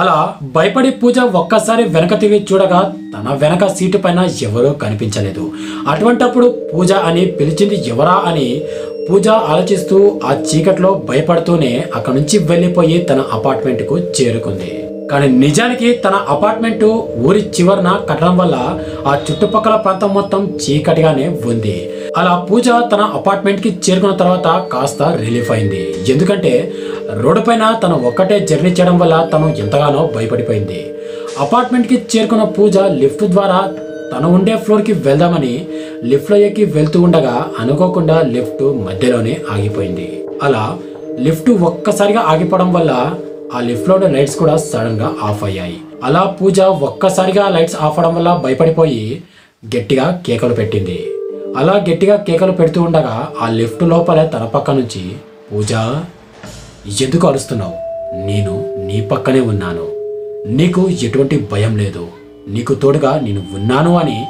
అలా భయపడి పూజ ఒక్కసారి వెనక తిరిగి చూడగా తన వెనక సీటు పైన ఎవరూ కనిపించలేదు. అటువంటప్పుడు పూజ అని పిలిచింది ఎవరా అని పూజ ఆలోచిస్తూ ఆ చీకట్లో భయపడుతూనే అక్కడి నుంచి వెళ్ళిపోయి తన అపార్ట్మెంట్కు చేరుకుంది. కానీ నిజానికి తన అపార్ట్మెంట్ ఊరి చివరన కట్టడం వల్ల ఆ చుట్టుపక్కల ప్రాంతం మొత్తం చీకటిగానే ఉంది. అలా పూజ తన అపార్ట్మెంట్కి చేరుకున్న తర్వాత కాస్త రిలీఫ్ అయింది. ఎందుకంటే రోడ్డు పైన తను ఒక్కటే జర్నీ చేయడం వల్ల తను ఎంతగానో భయపడిపోయింది. అపార్ట్మెంట్కి చేరుకున్న పూజ లిఫ్ట్ ద్వారా తను ఉండే ఫ్లోర్కి వెళ్దామని లిఫ్ట్లో ఎక్కి వెళ్తూ ఉండగా అనుకోకుండా లిఫ్ట్ మధ్యలోనే ఆగిపోయింది. అలా లిఫ్ట్ ఒక్కసారిగా ఆగిపోవడం వల్ల ఆ లిఫ్ట్ లైట్స్ కూడా సడన్గా ఆఫ్ అయ్యాయి. అలా పూజ ఒక్కసారిగా లైట్స్ ఆఫ్ అవడం వల్ల భయపడిపోయి గట్టిగా కేకలు పెట్టింది. అలా గట్టిగా కేకలు పెడుతూ ఉండగా ఆ లిఫ్ట్ లోపలే తన పక్క నుంచి పూజ ఎందుకు అరుస్తున్నావు? నేను నీ పక్కనే ఉన్నాను. నీకు ఎటువంటి భయం లేదు. నీకు తోడుగా నేను ఉన్నాను అని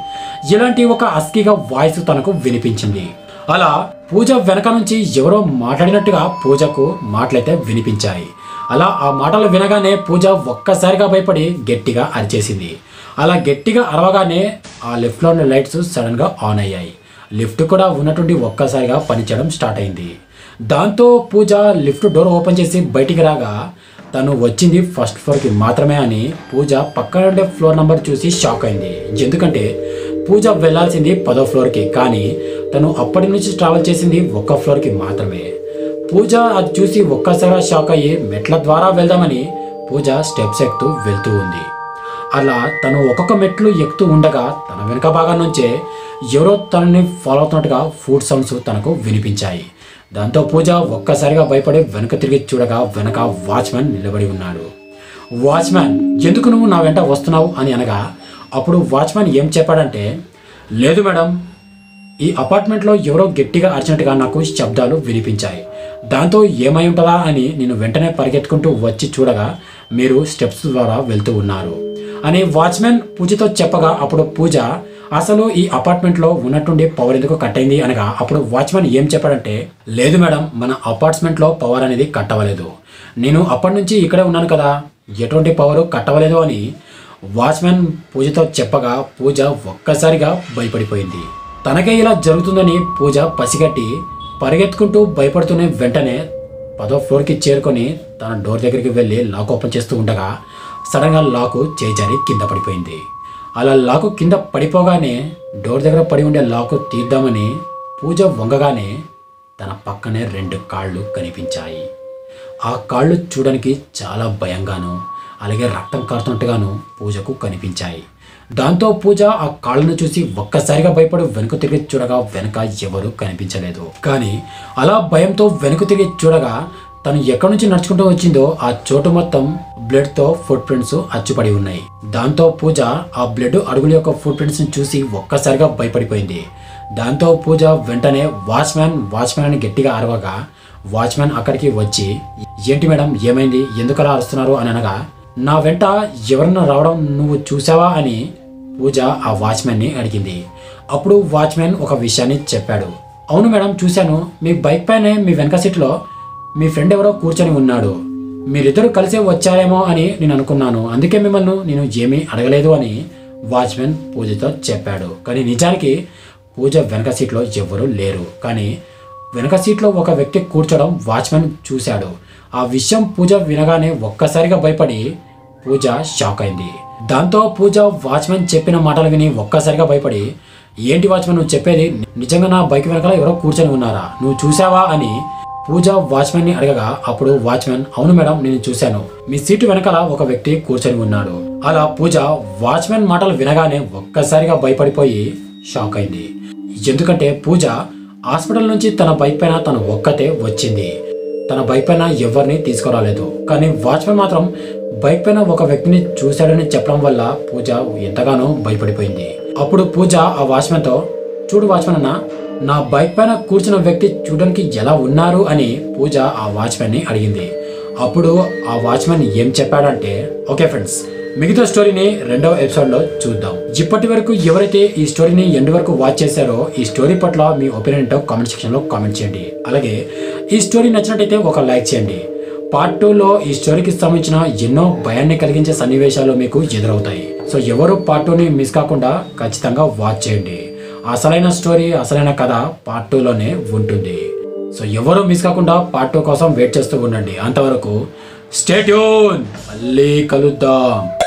ఇలాంటి ఒక అస్కిగా వాయిస్ తనకు వినిపించింది. అలా పూజ వెనక నుంచి ఎవరో మాట్లాడినట్టుగా పూజకు మాటలైతే వినిపించాయి. అలా ఆ మాటలు వినగానే పూజ ఒక్కసారిగా భయపడి గట్టిగా అరిచేసింది. అలా గట్టిగా అరవగానే ఆ లెఫ్ట్లో ఉన్న లైట్స్ సడన్గా ఆన్ అయ్యాయి. లిఫ్ట్ కూడా ఉన్నటువంటి ఒక్కసారిగా పనిచేయడం స్టార్ట్ అయింది. దాంతో పూజ లిఫ్ట్ డోర్ ఓపెన్ చేసి బయటికి రాగా తను వచ్చింది ఫస్ట్ ఫ్లోర్కి మాత్రమే అని పూజ పక్కన ఉండే ఫ్లోర్ నెంబర్ చూసి షాక్ అయింది. ఎందుకంటే పూజ వెళ్ళాల్సింది పదో ఫ్లోర్కి కానీ తను అప్పటి నుంచి ట్రావెల్ చేసింది ఒక్క ఫ్లోర్కి మాత్రమే. పూజ అది చూసి ఒక్కసారిగా షాక్ అయ్యి మెట్ల ద్వారా వెళ్దామని పూజ స్టెప్స్ ఎక్కుతూ వెళ్తూ ఉంది. అలా తను ఒక్కొక్క మెట్లు ఎక్కుతూ ఉండగా తన వెనుక భాగం నుంచే ఎవరో తనని ఫాలో అవుతున్నట్టుగా ఫుడ్ సౌండ్స్ తనకు వినిపించాయి. దాంతో పూజ ఒక్కసారిగా భయపడి వెనుక తిరిగి చూడగా వెనక వాచ్మెన్ నిలబడి ఉన్నాడు. వాచ్మెన్ ఎందుకు నువ్వు నా వెంట వస్తున్నావు? అని అనగా అప్పుడు వాచ్మెన్ ఏం చెప్పాడంటే లేదు మేడం ఈ అపార్ట్మెంట్లో ఎవరో గట్టిగా అరిచినట్టుగా నాకు శబ్దాలు వినిపించాయి. దాంతో ఏమై ఉంటుందా అని నేను వెంటనే పరిగెత్తుకుంటూ వచ్చి చూడగా మీరు స్టెప్స్ ద్వారా వెళ్తూ ఉన్నారు. అని వాచ్మెన్ పూజతో చెప్పగా అప్పుడు పూజ అసలు ఈ అపార్ట్మెంట్లో ఉన్నట్టుండి పవర్ ఎందుకు కట్ అయింది అనగా అప్పుడు వాచ్మెన్ ఏం చెప్పాడంటే లేదు మేడం మన అపార్ట్మెంట్లో పవర్ అనేది కట్ అవ్వలేదు నేను అప్పటి నుంచి ఇక్కడే ఉన్నాను కదా ఎటువంటి పవర్ కట్ అవ్వలేదు అని వాచ్మెన్ పూజతో చెప్పగా పూజ ఒక్కసారిగా భయపడిపోయింది. తనకే ఇలా జరుగుతుందని పూజ పసిగట్టి పరిగెత్తుకుంటూ భయపడుతూనే వెంటనే పదో ఫ్లోర్కి చేరుకొని తన డోర్ దగ్గరికి వెళ్ళి లాక్ ఓపెన్ చేస్తూ ఉండగా సడన్గా లాకు చేజారి కింద పడిపోయింది. అలా లాకు కింద పడిపోగానే డోర్ దగ్గర పడి ఉండే లాకు తీద్దామని పూజ వంగగానే తన పక్కనే రెండు కాళ్ళు కనిపించాయి. ఆ కాళ్ళు చూడడానికి చాలా భయంగాను అలాగే రక్తం కారుతున్నట్టుగాను పూజకు కనిపించాయి. దాంతో పూజ ఆ కాళ్ళను చూసి ఒక్కసారిగా భయపడి వెనుక తిరిగి చూడగా వెనక ఎవరూ కనిపించలేదు. కానీ అలా భయంతో వెనుక తిరిగి చూడగా తను ఎక్కడి నుంచి నడుచుకుంటూ వచ్చిందో ఆ చోటు మొత్తం బ్లడ్తో ఫుట్ ప్రింట్స్ అచ్చుపడి ఉన్నాయి. దాంతో పూజ ఆ బ్లడ్ అడుగుల యొక్క ఫుట్ ప్రింట్స్ని చూసి ఒక్కసారిగా భయపడిపోయింది. దాంతో పూజ వెంటనే వాచ్మ్యాన్ వాచ్మ్యాన్ అని గట్టిగా అరవగా వాచ్మ్యాన్ అక్కడికి వచ్చి ఏంటి మేడం ఏమైంది? ఎందుకలా అరుస్తున్నారు? అని అనగా నా వెంట ఎవరన్నా రావడం నువ్వు చూసావా అని పూజ ఆ వాచ్మెన్ని అడిగింది. అప్పుడు వాచ్మెన్ ఒక విషయాన్ని చెప్పాడు. అవును మేడం చూశాను. మీ బైక్ పైనే మీ వెనక సీట్లో మీ ఫ్రెండ్ ఎవరో కూర్చొని ఉన్నాడు. మీరిద్దరు కలిసే వచ్చారేమో అని నేను అనుకున్నాను. అందుకే మిమ్మల్ని నేను ఏమీ అడగలేదు అని వాచ్మెన్ పూజతో చెప్పాడు. కానీ నిజానికి పూజ వెనక సీట్లో ఎవ్వరూ లేరు. కానీ వెనక సీట్లో ఒక వ్యక్తి కూర్చోడం వాచ్మెన్ చూశాడు. ఆ విషయం పూజ వినగానే ఒక్కసారిగా భయపడి పూజ షాక్ అయింది. దాంతో పూజ వాచ్మెన్ చెప్పిన మాటలు విని ఒక్కసారిగా భయపడి ఏంటి వాచ్మెన్ నువ్వు చెప్పేది నిజంగా నా బైక్ వెనకాల ఎవరో కూర్చొని ఉన్నారా? నువ్వు చూసావా అని పూజ వాచ్మెన్ని అడగగా అప్పుడు వాచ్మెన్ అవును మేడం నేను చూశాను. మీ సీటు వెనకాల ఒక వ్యక్తి కూర్చొని ఉన్నాడు. అలా పూజ వాచ్మెన్ మాటలు వినగానే ఒక్కసారిగా భయపడిపోయి షాక్ అయింది. ఎందుకంటే పూజ హాస్పిటల్ నుంచి తన బైక్ పైన తను ఒక్కతే వచ్చింది. తన బైక్ పైన ఎవరిని తీసుకురాలేదు. కానీ వాచ్మెన్ మాత్రం బైక్ పైన ఒక వ్యక్తిని చూశాడని చెప్పడం వల్ల పూజ ఎంతగానో భయపడిపోయింది. అప్పుడు పూజ ఆ వాచ్మెన్తో చూడు వాచ్మెన్ అన్న నా బైక్ పైన కూర్చున్న వ్యక్తి చూడడానికి ఎలా ఉన్నారు అని పూజ ఆ వాచ్మెన్ని అడిగింది. అప్పుడు ఆ వాచ్మెన్ ఏం చెప్పాడంటే ఓకే ఫ్రెండ్స్ మిగతా స్టోరీని రెండవ ఎపిసోడ్లో చూద్దాం. ఇప్పటి వరకు ఎవరైతే ఈ స్టోరీని ఎండ్ వరకు వాచ్ చేశారో ఈ స్టోరీ పట్ల మీ ఒపీనియన్ ఏంటో కామెంట్ సెక్షన్లో కామెంట్ చేయండి. అలాగే ఈ స్టోరీ నచ్చినట్టయితే ఒక లైక్ చేయండి. పార్ట్ టూలో ఈ స్టోరీకి సంబంధించిన ఎన్నో భయాన్ని కలిగించే సన్నివేశాలు మీకు ఎదురవుతాయి. సో ఎవరు పార్ట్ టూని మిస్ కాకుండా ఖచ్చితంగా వాచ్ చేయండి. అసలైన స్టోరీ అసలైన కథ పార్ట్ టూలోనే ఉంటుంది. సో ఎవరు మిస్ కాకుండా పార్ట్ టూ కోసం వెయిట్ చేస్తూ ఉండండి. అంతవరకు స్టేట్యూన్ మళ్ళీ కలుద్దాం.